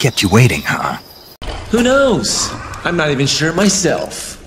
Kept you waiting, huh? Who knows? I'm not even sure myself.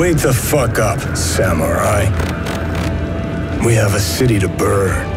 Wake the fuck up, samurai. We have a city to burn.